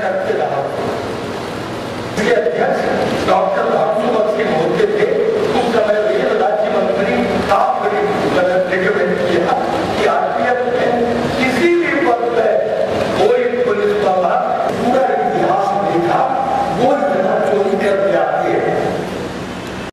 करते रहा ये अध्यक्ष